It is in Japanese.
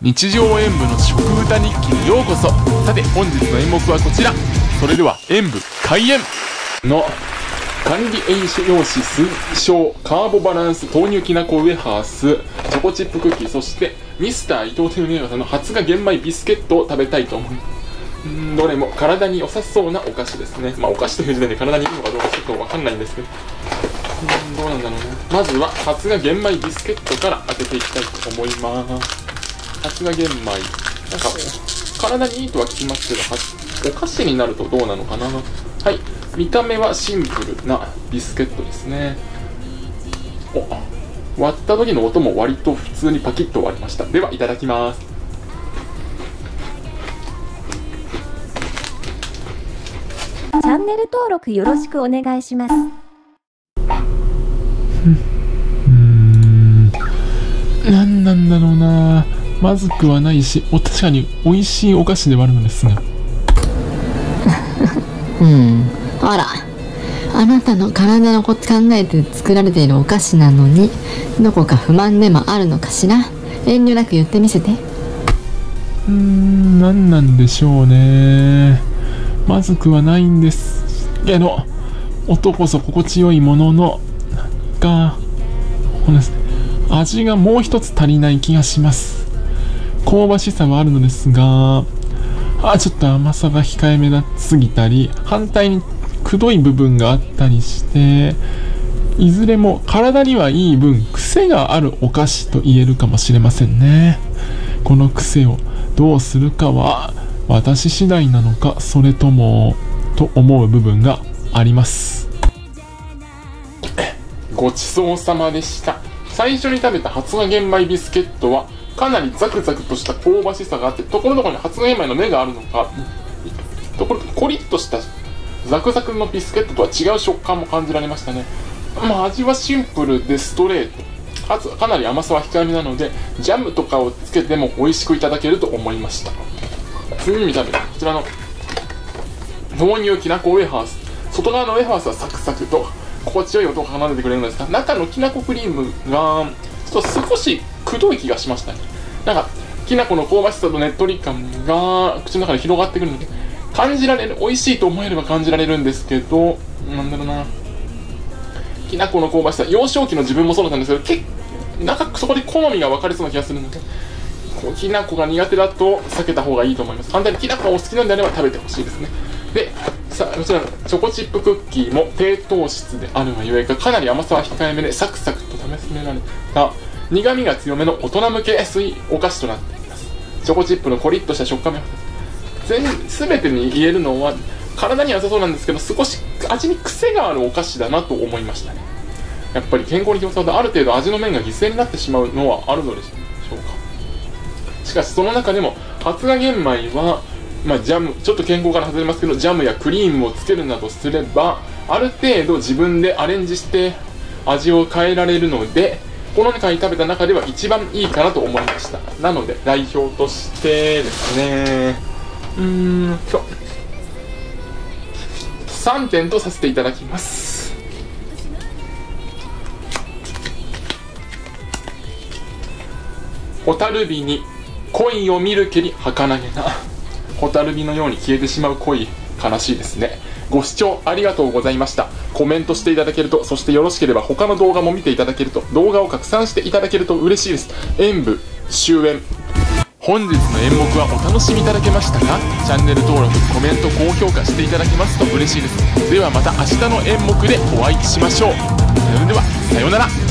日常演舞の食歌日記にようこそ。さて本日の演目はこちら。それでは演舞開演。の管理栄養士推奨カーボバランス豆乳きなこウェハース。チョコチップクッキー。そしてミスター伊藤天明さんの発芽玄米ビスケットを食べたいと思いますどれも体に良さそうなお菓子ですね。まあお菓子という時点で体にいいのかどうかちょっとわかんないんですけど。うんどうなんだろうね。まずは発芽玄米ビスケットから開けていきたいと思います。発芽玄米。なんか体にいいとは聞きますけどはお菓子になるとどうなのかな？はい。見た目はシンプルなビスケットですね。お割った時の音も割と普通にパキッと割りました。ではいただきます。チャンネル登録よろしくお願いします。まずくはないしお確かに美味しいお菓子ではあるのですが。うん。あらあなたの体のこと考えて作られているお菓子なのにどこか不満でもあるのかしら？遠慮なく言ってみせて。うーん何なんでしょうね。まずくはないんです。けど音こそ心地よいもののがこのですね。味がもう一つ足りない気がします香ばしさはあるのですがあちょっと甘さが控えめだすぎたり反対にくどい部分があったりしていずれも体にはいい分癖があるお菓子と言えるかもしれませんね。この癖をどうするかは私次第なのかそれともと思う部分があります。ごちそうさまでした。最初に食べた発芽玄米ビスケットはかなりザクザクとした香ばしさがあってところどころに発芽玄米の芽があるのかところコリッとしたザクザクのビスケットとは違う食感も感じられましたね。まあ味はシンプルでストレート。かつかなり甘さは控えめなのでジャムとかをつけても美味しくいただけると思いました。次に食べたこちらの豆乳きなこウェハース。外側のウェハースはサクサクと心地よい音を奏でてくれるんですが中のきなこクリームがちょっと少しくどい気がしましたね。なんかきなこの香ばしさとねっとり感が口の中で広がってくるので感じられる美味しいと思えれば感じられるんですけどなんだろうな。きなこの香ばしさ幼少期の自分もそうだったんですけど結なんかそこで好みが分かれそうな気がするのでこうきなこが苦手だと避けた方がいいと思います。反対にきなこがお好きなんであれば食べてほしいですね。でさこちらのチョコチップクッキーも低糖質であるがゆえかかなり甘さは控えめでサクサクと試しめられた苦味が強めの大人向けスイお菓子となっていますチョコチップのコリッとした食感も全全てに言えるのは体には良さそうなんですけど少し味に癖があるお菓子だなと思いましたね。やっぱり健康に気を使うとある程度味の面が犠牲になってしまうのはあるのでしょうか。しかしその中でも発芽玄米はまあ、ジャムちょっと健康から外れますけどジャムやクリームをつけるなどすればある程度自分でアレンジして味を変えられるのでこの中に食べた中では一番いいかなと思いました。なので代表としてですね。うーん3点とさせていただきます。蛍火に恋を見るけり儚げな。蛍火のように消えてしまう恋悲しいですね。ご視聴ありがとうございました。コメントしていただけるとそしてよろしければ他の動画も見ていただけると動画を拡散していただけると嬉しいです。演舞終演。本日の演目はお楽しみいただけましたか？チャンネル登録コメント高評価していただけますと嬉しいです。ではまた明日の演目でお会いしましょう。それではさようなら。